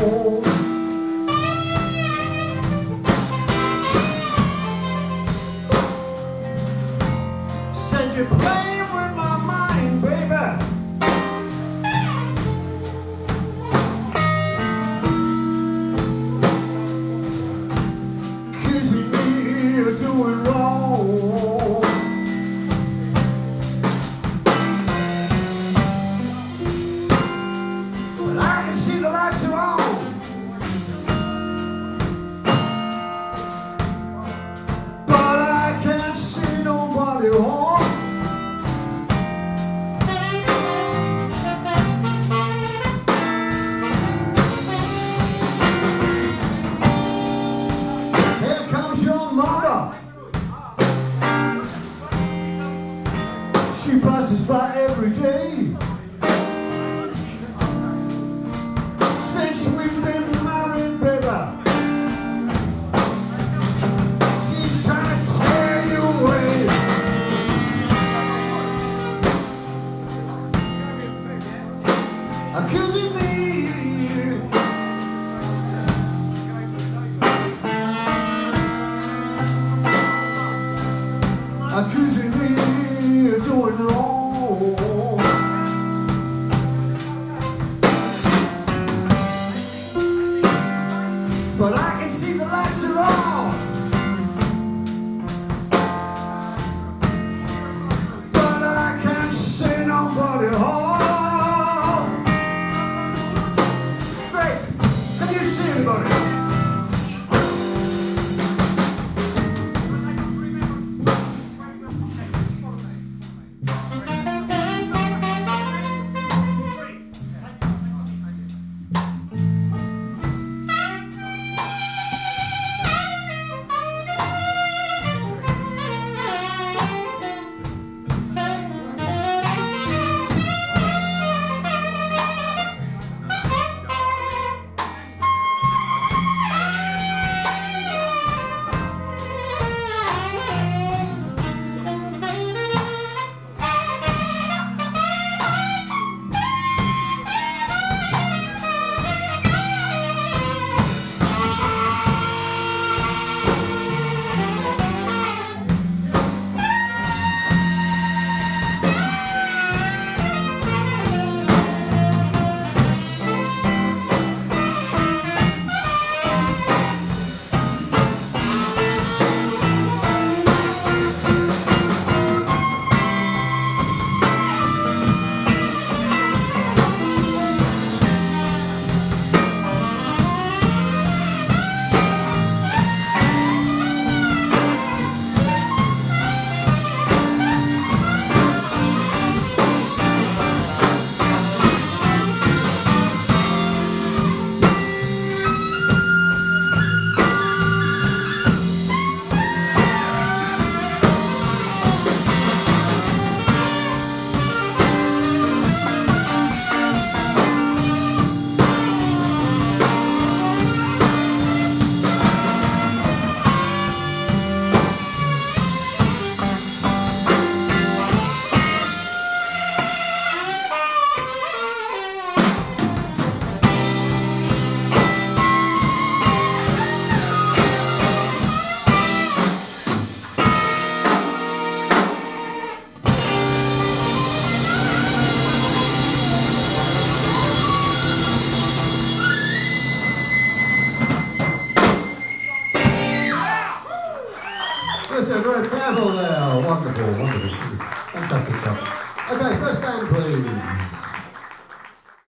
Oh. Passes by every day. a great panel there. Wonderful, wonderful. Fantastic stuff. Okay, first band, please.